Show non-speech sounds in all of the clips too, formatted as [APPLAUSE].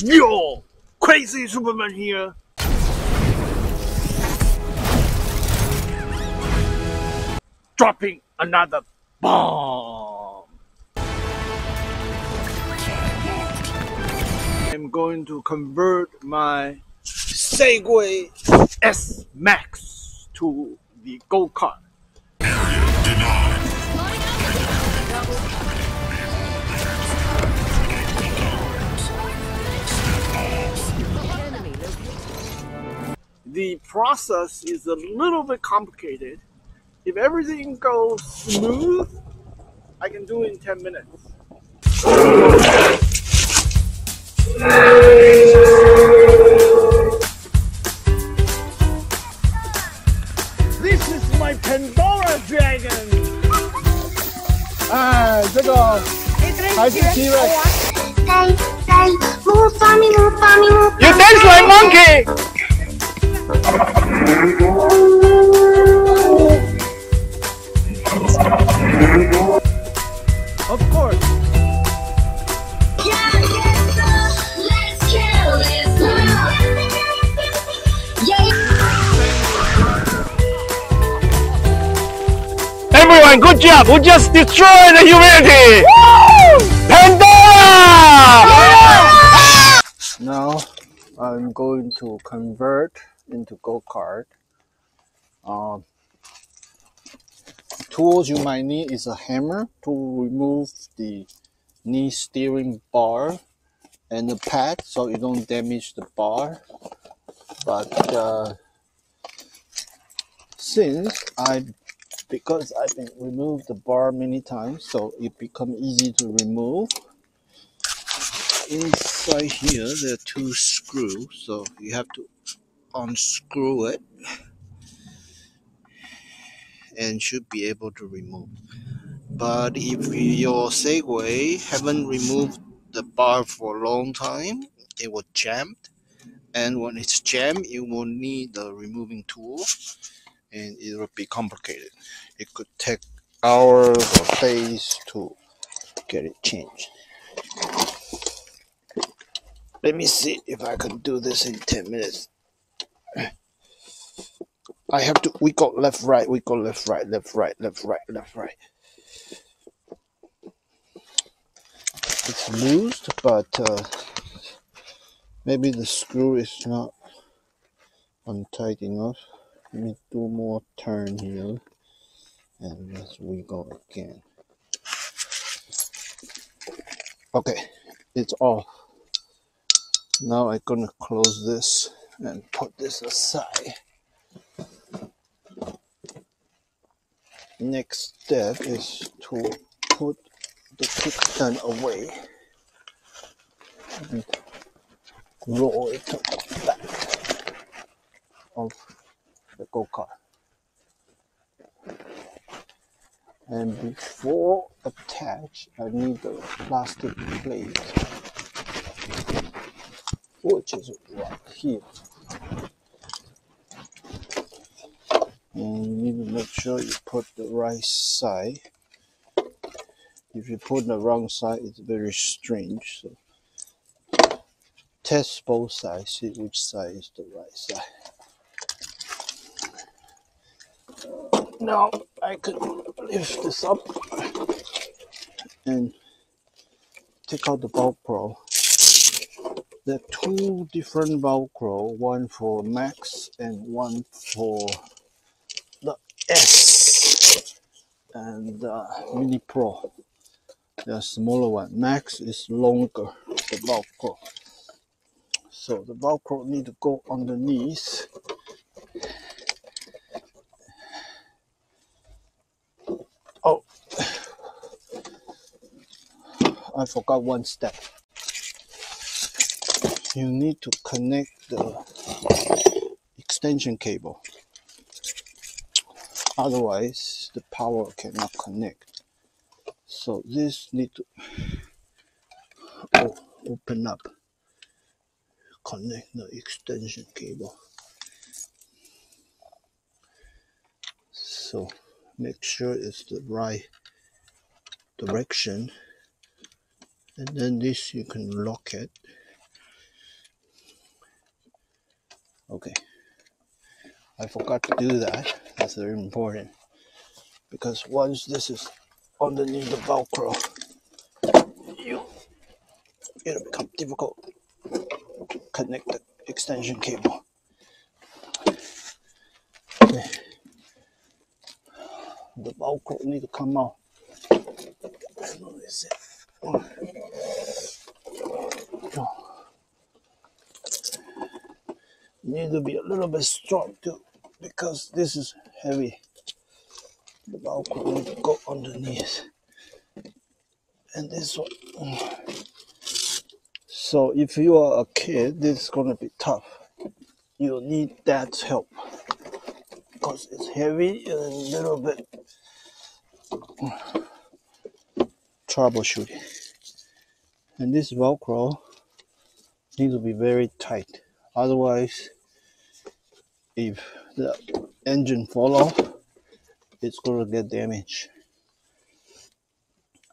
Yo! Krazy Superman here! Dropping another bomb! I'm going to convert my Segway S Max to the go kart. The process is a little bit complicated. If everything goes smooth, I can do it in 10 minutes. This is my Pandora Dragon! 哎，这个还是 T Rex。 Say, say, move for me, move for me, move You dance like monkey! Of course. Let's kill this love. Yeah, Everyone, good job! We just destroyed the humanity! Pandora! Now I'm going to convert into go kart. Um, tools you might need is a hammer to remove the knee steering bar and the pad so you don't damage the bar. But uh, since I because I've been removed the bar many times, so it become easy to remove inside here there are two screws so you have to unscrew it and should be able to remove. But if your segway haven't removed the bar for a long time it will jam and when it's jammed you will need the removing tool and it will be complicated. It could take hours or days to get it changed. Let me see if I can do this in 10 minutes. I have to, we go left, right, we go left, right, left, right, left, right, left, right. It's loosed, but uh, maybe the screw is not untight enough. Let me do more turn here. And as we go again. Okay, it's off. Now I'm gonna close this and put this aside. Next step is to put the kickstand away and roll it to the back of the go-kart. And before attach, I need the plastic plate which is right here. And you need to make sure you put the right side. If you put the wrong side, it's very strange. So test both sides, see which side is the right side. Now I could lift this up and take out the Velcro there are two different Velcro, one for Max and one for the S and uh, Mini Pro. The smaller one. Max is longer, the Velcro. So the Velcro need to go underneath. Oh, I forgot one step you need to connect the extension cable. Otherwise, the power cannot connect. So this need to open up, connect the extension cable. So make sure it's the right direction, and then this you can lock it Okay. I forgot to do that. That's very important. Because once this is underneath the Velcro, you it'll become difficult to connect the extension cable. Okay. The Velcro need to come out. I don't know, is it? Need to be a little bit strong too because this is heavy. The need to go underneath. And this one. So if you are a kid, this is gonna be tough. You need dad's help because it's heavy and a little bit troubleshooting. And this Velcro needs to be very tight. Otherwise, if the engine fall off, it's gonna get damaged.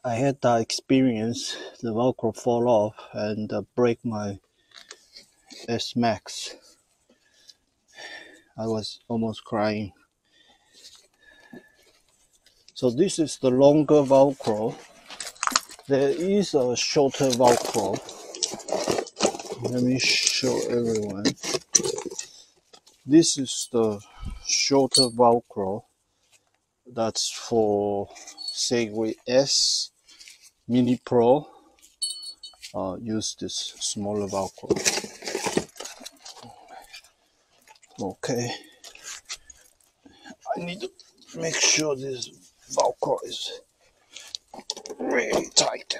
I had that experience, the Velcro fall off and uh, break my S Max. I was almost crying. So this is the longer Velcro. There is a shorter Velcro. Let me show everyone. This is the shorter Velcro. That's for Segway S Mini Pro. Uh, use this smaller Velcro. Okay. I need to make sure this Velcro is really tight.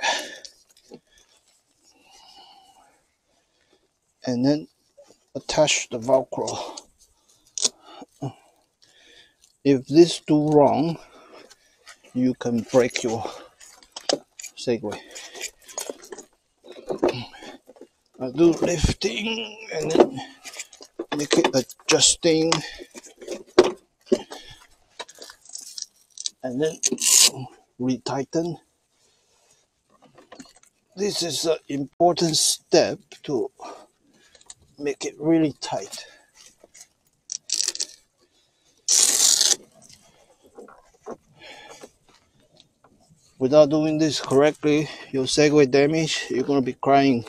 And then attach the Velcro. If this do wrong, you can break your Segway. I do lifting and then make it adjusting and then retighten. This is an important step to make it really tight. Without doing this correctly, your Segway damage, you're gonna be crying.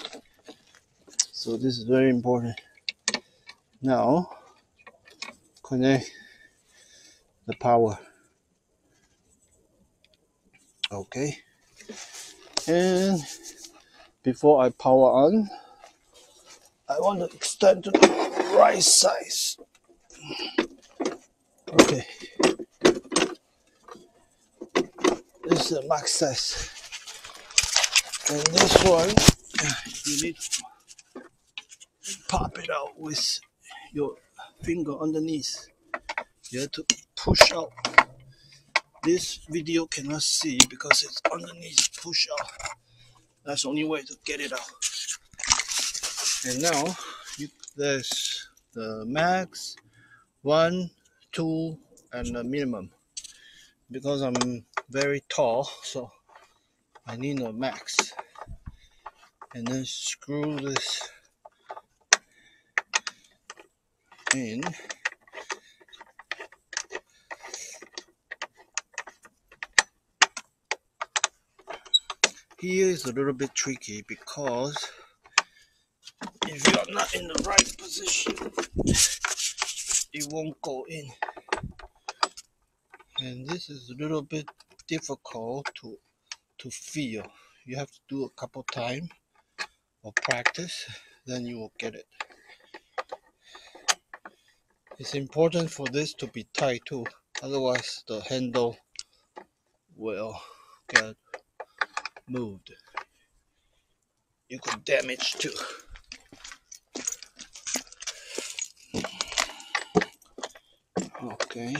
So this is very important. Now, connect the power. Okay. And before I power on, I want to extend to the right size. Okay. This is a max size. And this one, you need to pop it out with your finger underneath. You have to push out. This video cannot see because it's underneath push out. That's the only way to get it out. And now you, there's the max, one, two, and the minimum. Because I'm very tall, so I need a max. And then screw this in. Here is a little bit tricky because if you are not in the right position, it won't go in. And this is a little bit difficult to to feel. You have to do a couple times or practice, then you will get it. It's important for this to be tight too, otherwise the handle will get moved. You could damage too. Okay.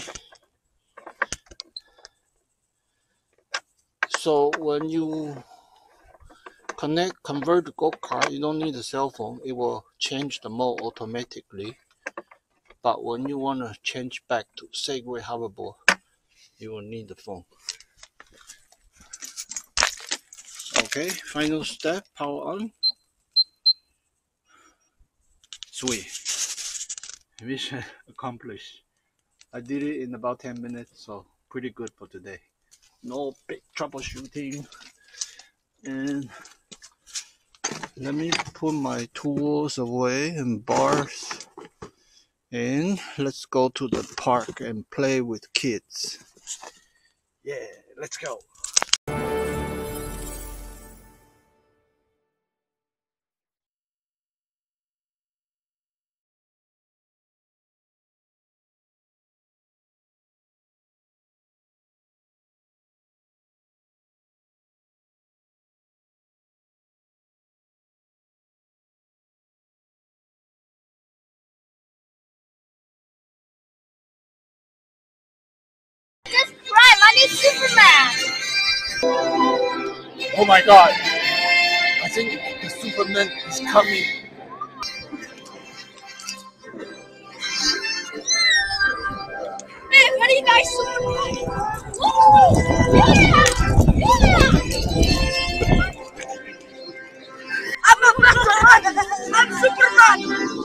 So when you connect convert to go kart, you don't need a cell phone. It will change the mode automatically. But when you want to change back to Segway hoverboard, you will need the phone. Okay, final step, power on. Sweet. mission [LAUGHS] accomplished. I did it in about 10 minutes, so pretty good for today. No big troubleshooting. And let me put my tools away and bars. And let's go to the park and play with kids. Yeah, let's go. meet Superman. Oh my god. I think the Superman is coming. Hey, what are you guys Woo! Oh, I'm a I'm Superman!